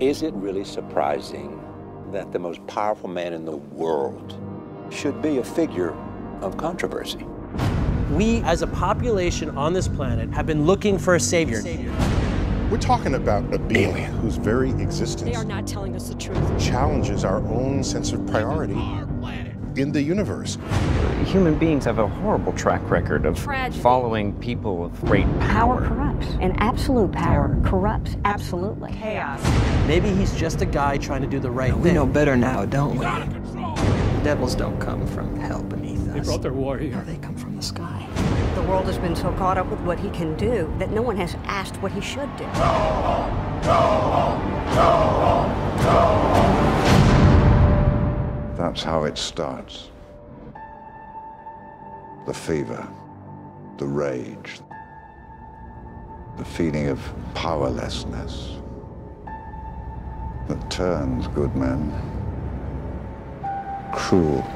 Is it really surprising that the most powerful man in the world should be a figure of controversy? We, as a population on this planet, have been looking for a savior. We're talking about a being whose very existence They are not telling us the truth. challenges our own sense of priority in the universe. Human beings have a horrible track record of Tragedy. following people of great Power power. corrupts, and absolute power corrupts absolutely. chaos. Maybe he's just a guy trying to do the right We thing. We know better now, don't we? Devils don't come from hell beneath us. They brought their war here. They come from the sky. The world has been so caught up with what he can do that no one has asked what he should do. That's how it starts. The fever, the rage, the feeling of powerlessness that turns good men cruel.